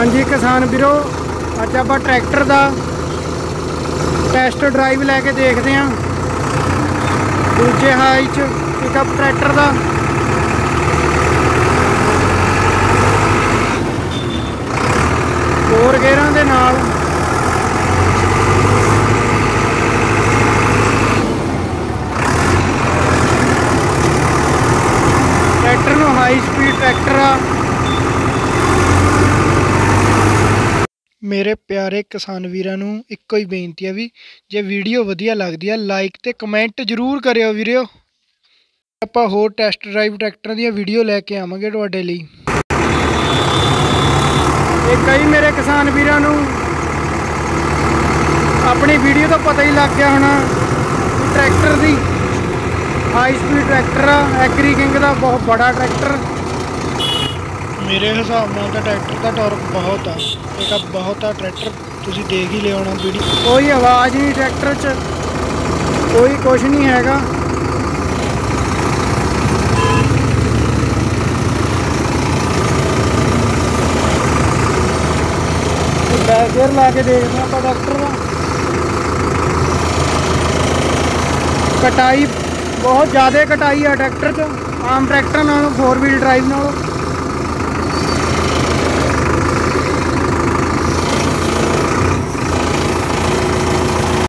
ਹਾਂਜੀ ਕਿਸਾਨ ਵੀਰੋ, ਅੱਜ ਆਪਾਂ ਟਰੈਕਟਰ ਦਾ ਟੈਸਟ ਡਰਾਈਵ ਲੈ ਕੇ ਦੇਖਦੇ ਹਾਂ। ਦੂਜੇ ਹਾਈ ਚ ਪਿਕਅਪ ਟਰੈਕਟਰ ਦਾ। ਹੋਰ ਗੇਅਰਾਂ ਦੇ ਨਾਲ ਟਰੈਕਟਰ ਨੂੰ ਹਾਈ ਸਪੀਡ ਟਰੈਕਟਰ ਆ। ਮੇਰੇ ਪਿਆਰੇ ਕਿਸਾਨ ਵੀਰਾਂ ਨੂੰ ਇੱਕੋ ਹੀ ਬੇਨਤੀ ਆ ਵੀ ਜੇ ਵੀਡੀਓ ਵਧੀਆ ਲੱਗਦੀ ਆ ਲਾਈਕ ਤੇ ਕਮੈਂਟ ਜ਼ਰੂਰ ਕਰਿਓ ਵੀਰਿਓ। ਆਪਾਂ ਹੋਰ ਟੈਸਟ ਡਰਾਈਵ ਟਰੈਕਟਰਾਂ ਦੀਆਂ ਵੀਡੀਓ ਲੈ ਕੇ ਆਵਾਂਗੇ ਤੁਹਾਡੇ ਲਈ। ਇਹ ਕਈ ਮੇਰੇ ਕਿਸਾਨ ਵੀਰਾਂ ਨੂੰ ਆਪਣੀ ਵੀਡੀਓ ਤੋਂ ਪਤਾ ਹੀ ਲੱਗ ਗਿਆ ਹੋਣਾ ਟਰੈਕਟਰ ਦੀ ਹਾਈ ਸਪੀਡ ਟਰੈਕਟਰ ਆ ਐਗਰੀ ਕਿੰਗ ਦਾ ਬਹੁਤ ਬੜਾ ਟਰੈਕਟਰ ਮੇਰੇ ਹਿਸਾਬ ਨਾਲ ਤਾਂ ਟਰੈਕਟਰ ਦਾ ਟਾਰਕ ਬਹੁਤ ਆ। ਇਹਦਾ ਬਹੁਤ ਆ, ਟਰੈਕਟਰ ਤੁਸੀਂ ਦੇਖ ਹੀ ਲਿਆਉਣਾ ਵੀਡੀਓ। ਕੋਈ ਆਵਾਜ਼ ਨਹੀਂ ਟਰੈਕਟਰ 'ਚ। ਕੋਈ ਕੁਝ ਨਹੀਂ ਹੈਗਾ। ਬੈਕ ਗੇਅਰ ਲਾ ਕੇ ਦੇਖਦੇ ਹਾਂ ਆਪਾਂ ਟਰੈਕਟਰ ਦਾ। ਕਟਾਈ, ਬਹੁਤ ਜ਼ਿਆਦਾ ਕਟਾਈ ਆ ਟਰੈਕਟਰ 'ਚ। ਆਮ ਟਰੈਕਟਰ ਨਾਲੋਂ 4 ਵੀਲ ਡਰਾਈਵ ਨਾਲੋਂ।